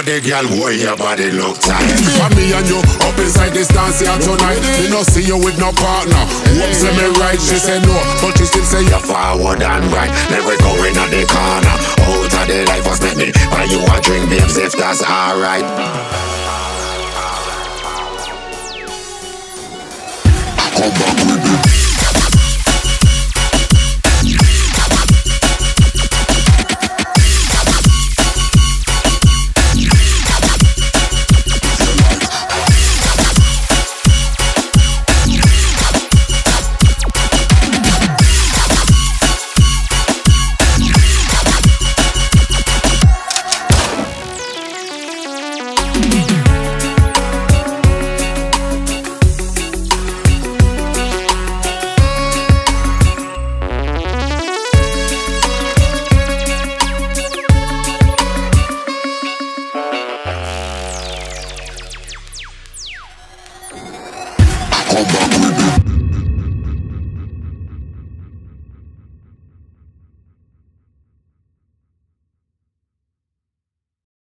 body, girl, why your body look tight? For me and you up inside this dance here tonight. Me no see you with no partner. Hope say me right, she say no, but she still say you're forward and right. Never going on the corner. Out of the life was let me buy you a drink, babes, if that's alright. Come back with Come back with it.